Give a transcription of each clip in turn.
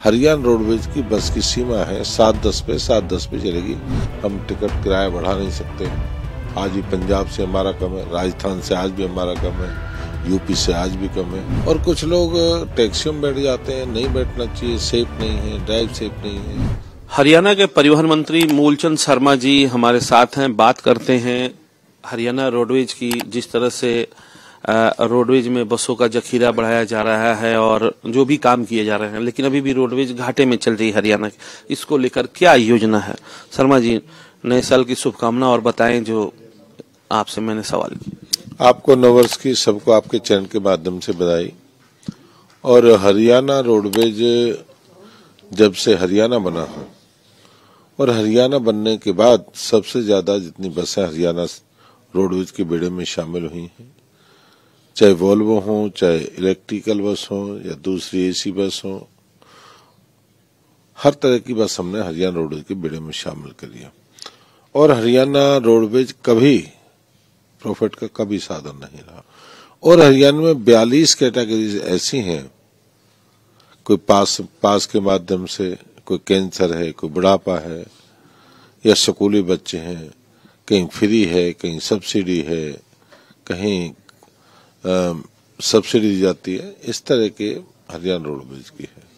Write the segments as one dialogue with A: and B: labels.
A: Haryana roadways की बस की सीमा है सात दस पे, सात दस पे चलेगी। हम टिकट किराया बढ़ा नहीं सकते। आज भी पंजाब से हमारा कम है, राजस्थान से आज भी हमारा कम है, यूपी से आज भी कम है। और कुछ लोग टैक्सियों में बैठ जाते हैं, नहीं बैठना चाहिए, सेफ़ नहीं है, ड्राइव सेफ़ नहीं है।
B: हरियाणा के परिवहन मंत्री मूलचंद शर्मा जी हमारे साथ हैं, बात करते हैं हरियाणा रोडवेज़ की, जिस तरह से रोडवेज़ में बसों का जखीरा बढ़ाया जा रहा है और जो भी काम किए जा रहे हैं, लेकिन अभी भी रोडवेज़ घाटे में चल रही है हरियाणा इसको लेकर क्या योजना है? शर्मा जी, नए साल की शुभकामना और बताएँ जो आपसे मैंने सवाल किया
A: आपको नववर्ष की सबको आपके चैनल के माध्यम से बधाई। और हरियाणा रोडवेज़ जब से हरियाणा बना है, और हरियाणा बनने के बाद सबसे ज़्यादा जितनी बसें हरियाणा रोडवेज़ के बेड़े में शामिल हुई हैं चाहे वोल्वो हो, चाहे इलेक्ट्रिकल बस हो, या दूसरी एसी बस हो, हर तरह की बस हमने हरियाणा रोडवेज़ के बेड़े में शामिल करी है। और हरियाणा रोडवेज़ कभी प्रॉफिट का कभी साधन नहीं रहा। और हरियाणा में बयालीस कैटेगरीज ऐसी हैं, कोई पास पास के माध्यम से, कोई कैंसर है, कोई बुढ़ापा है, या स्कूली बच्चे हैं, कहीं फ्री है, कहीं सब्सिडी है, कहीं सब्सिडी दी जाती है। इस तरह के हरियाणा रोडवेज़ की है।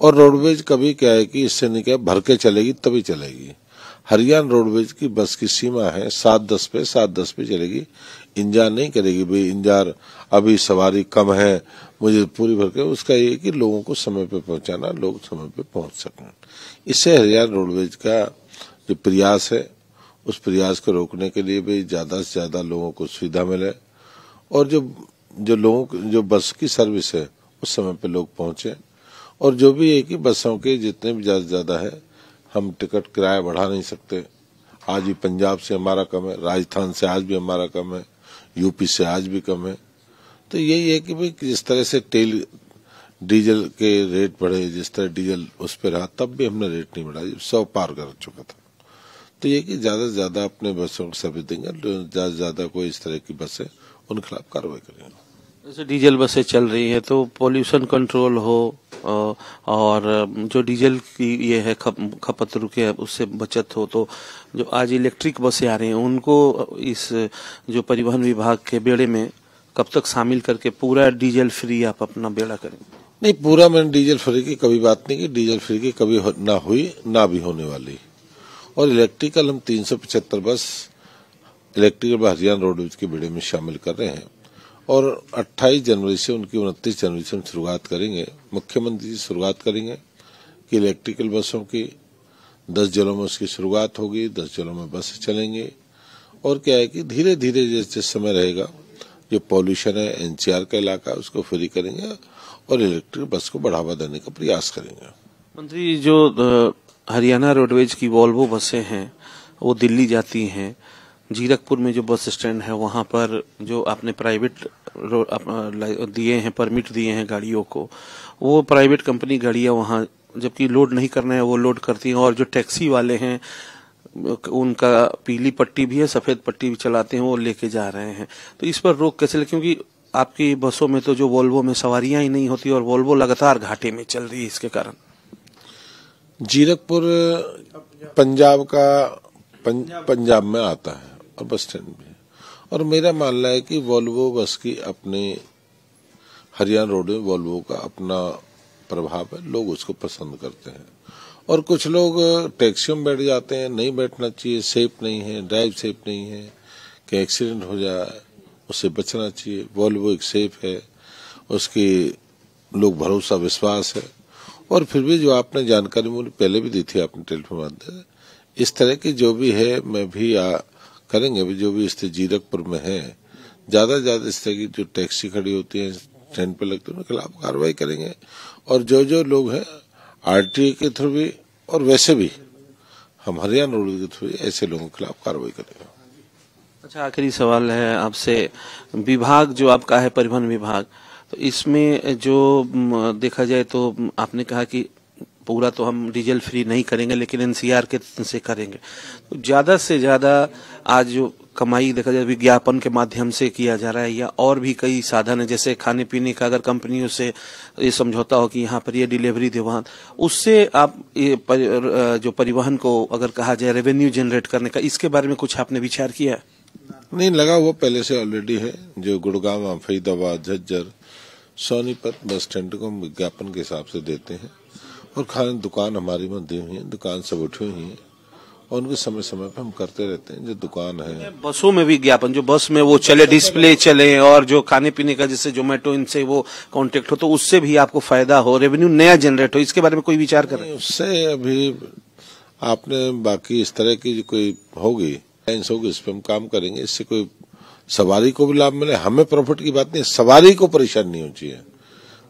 A: और रोडवेज़ कभी क्या है कि इससे नहीं क्या, भर के चलेगी तभी चलेगी। हरियाणा रोडवेज़ की बस की सीमा है सात दस पे, सात दस पे चलेगी। इंजार नहीं करेगी भाई, इंजार अभी सवारी कम है, मुझे पूरी भर के, उसका ये कि लोगों को समय पे पहुंचाना, लोग समय पे पहुँच सकें। इससे हरियाणा रोडवेज़ का जो प्रयास है, उस प्रयास को रोकने के लिए भी ज़्यादा से ज़्यादा लोगों को सुविधा मिले। और जो जो लोगों जो बस की सर्विस है, उस समय पे लोग पहुँचे। और जो भी है कि बसों के जितने भी ज़्यादा ज़्यादा है, हम टिकट किराया बढ़ा नहीं सकते। आज भी पंजाब से हमारा कम है, राजस्थान से आज भी हमारा कम है, यूपी से आज भी कम है। तो यही है कि भाई, जिस तरह से तेल, डीजल के रेट बढ़े, जिस तरह डीजल उस पर रहा, तब भी हमने रेट नहीं बढ़ाया सौ पार कर चुका था। तो ये कि ज़्यादा से ज़्यादा अपने बसों को सर्विस देंगे, ज़्यादा से ज़्यादा कोई इस तरह की बसें उन खिलाफ कार्रवाई करेंगे।
B: जैसे डीजल बसें चल रही है तो पोल्यूशन कंट्रोल हो और जो डीजल की ये है खप, खपत रुके उससे बचत हो तो जो आज इलेक्ट्रिक बसें आ रही हैं उनको इस जो परिवहन विभाग के बेड़े में कब तक शामिल करके पूरा डीजल फ्री आप अपना बेड़ा करेंगे?
A: नहीं पूरा मैंने डीजल फ्री की कभी बात नहीं की डीजल फ्री की कभी ना हुई ना भी होने वाली। और इलेक्ट्रिकल हम तीन सौ पचहत्तर बस इलेक्ट्रिकल हरियाणा रोडवेज़ के बेड़े में शामिल कर रहे हैं और 28 जनवरी से उनकी उनतीस जनवरी से हम शुरुआत करेंगे। मुख्यमंत्री जी शुरुआत करेंगे कि इलेक्ट्रिकल बसों की। दस जिलों में उसकी शुरुआत होगी, दस जिलों में बस चलेंगे। और क्या है कि धीरे धीरे जैसे समय रहेगा जो पॉल्यूशन है, एनसीआर का इलाका उसको फ्री करेंगे और इलेक्ट्रिक बस को बढ़ावा देने का प्रयास करेंगे।
B: मंत्री, जो हरियाणा रोडवेज़ की वॉल्वो बसें हैं, वो दिल्ली जाती हैं। जीरकपुर में जो बस स्टैंड है, वहाँ पर जो आपने प्राइवेट दिए हैं, परमिट दिए हैं गाड़ियों को, वो प्राइवेट कंपनी गाड़ियाँ वहाँ, जबकि लोड नहीं करना है, वो लोड करती हैं और जो टैक्सी वाले हैं उनका पीली पट्टी भी है, सफ़ेद पट्टी भी चलाते हैं, वो लेके जा रहे हैं। तो इस पर रोक कैसे? क्योंकि आपकी बसों में तो जो वोल्वो में सवारियाँ ही नहीं होती और वोल्वो लगातार घाटे में चल रही है इसके कारण।
A: जीरकपुर पंजाब का पंजाब में आता है। और बस स्टैंड भी है। और मेरा मानना है कि वॉल्वो बस की अपने हरियाणा रोड में वॉल्वो का अपना प्रभाव है लोग उसको पसंद करते हैं। और कुछ लोग टैक्सियों में बैठ जाते हैं नहीं बैठना चाहिए सेफ़ नहीं है ड्राइव सेफ़ नहीं है कि एक्सीडेंट हो जाए उससे बचना चाहिए। वॉल्वो एक सेफ़ है उसकी लोग भरोसा विश्वास है। और फिर भी जो आपने जानकारी मुझे पहले भी दी थी आपने टेलीफोन माध्यम इस तरह की जो भी है मैं भी आ, करेंगे भी जो भी इस जीरकपुर में है ज़्यादा से ज़्यादा इस तरह की जो टैक्सी खड़ी होती है, स्टैंड पे लगती है, उनके खिलाफ कार्रवाई करेंगे। और जो जो लोग हैं आरटीए के थ्रू भी, और वैसे भी, हम हरियाणा रोड के थ्रू ऐसे लोगों के खिलाफ कार्रवाई करेंगे
B: अच्छा आखिरी सवाल है आपसे। विभाग जो आपका है, परिवहन विभाग तो इसमें जो देखा जाए तो आपने कहा कि पूरा तो हम डीजल फ्री नहीं करेंगे लेकिन एनसीआर के से करेंगे। तो ज़्यादा से ज़्यादा आज जो कमाई देखा जाए विज्ञापन के माध्यम से किया जा रहा है या और भी कई साधन है जैसे खाने पीने का अगर कंपनियों से ये समझौता हो कि यहाँ पर ये डिलीवरी दे उससे आप ये पर, जो परिवहन को अगर कहा जाए रेवेन्यू जनरेट करने का इसके बारे में कुछ आपने विचार किया
A: नहीं लगा हुआ पहले से ऑलरेडी है जो गुड़गांव फरीदाबाद झज्जर सोनीपत बस स्टैंड को विज्ञापन के हिसाब से देते हैं। और खाने दुकान हमारी में दी हुई है दुकान सब उठी हुई है। और उनके समय समय पे हम करते रहते हैं जो दुकान है।
B: बसों में भी ज्ञापन जो बस में वो चले डिस्प्ले चले और जो खाने पीने का जैसे जोमेटो इनसे वो कांटेक्ट हो तो उससे भी आपको फ़ायदा हो रेवेन्यू नया जनरेट हो इसके बारे में कोई विचार करें?
A: उससे अभी आपने बाकी इस तरह की कोई होगी होगी इस पर हम काम करेंगे इससे कोई सवारी को भी लाभ मिले हमें प्रॉफिट की बात नहीं सवारी को परेशान नहीं होनी चाहिए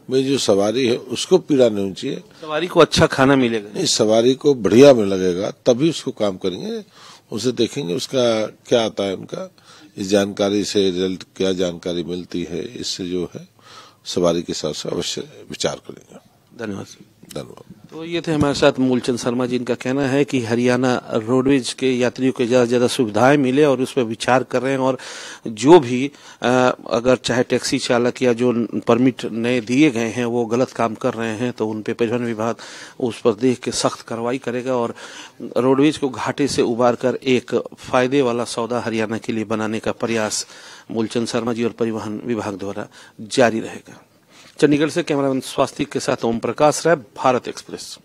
A: में जो सवारी है उसको पीड़ा नहीं होनी चाहिए।
B: सवारी को अच्छा खाना मिलेगा।
A: नहीं सवारी को बढ़िया में लगेगा तभी उसको काम करेंगे उसे देखेंगे उसका क्या आता है उनका। इस जानकारी से रिज़ल्ट क्या जानकारी मिलती है इससे जो है सवारी के साथ साथ अवश्य विचार करेंगे।
B: धन्यवाद
A: धन्यवाद।
B: तो ये थे हमारे साथ मूलचंद शर्मा जी इनका कहना है कि हरियाणा रोडवेज़ के यात्रियों को ज़्यादा से ज़्यादा सुविधाएँ मिले और उस पर विचार कर रहे हैं और जो भी आ, अगर चाहे टैक्सी चालक या जो परमिट नए दिए गए हैं वो गलत काम कर रहे हैं तो उन पे परिवहन विभाग उस पर देख के सख्त कार्रवाई करेगा और रोडवेज़ को घाटे से उबार कर एक फ़ायदे वाला सौदा हरियाणा के लिए बनाने का प्रयास मूलचंद शर्मा जी और परिवहन विभाग द्वारा जारी रहेगा। चंडीगढ़ से कैमरामैन स्वास्थ्य के साथ ओम प्रकाश राय भारत एक्सप्रेस।